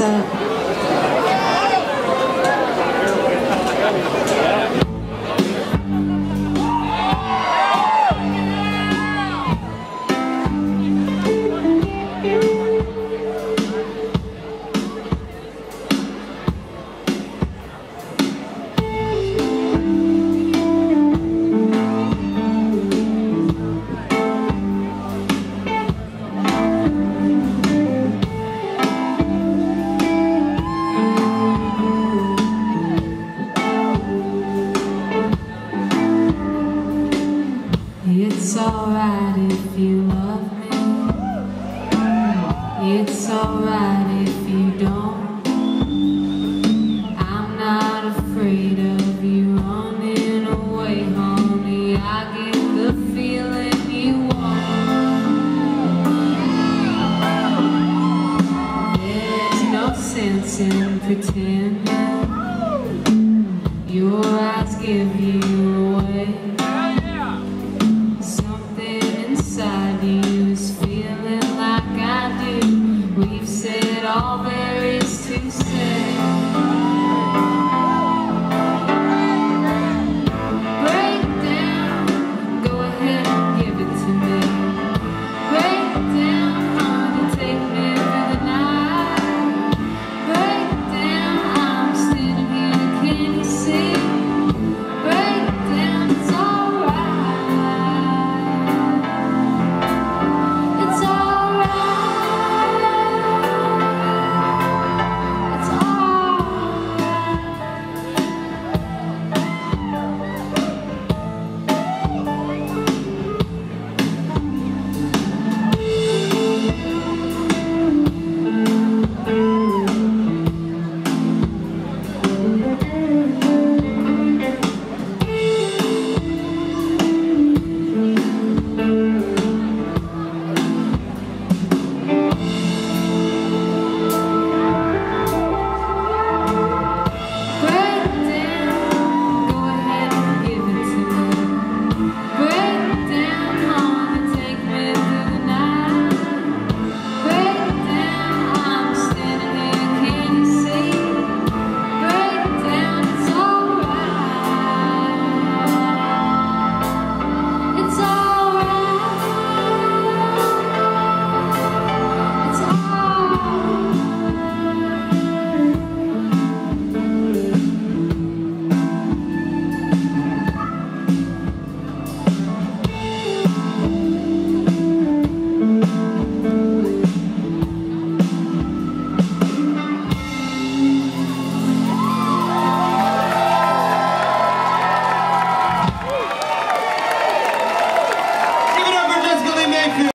Up? It's alright if you don't. I'm not afraid of you running away, honey. I get the feeling you want. There's no sense in. Your eyes give you all there is to say.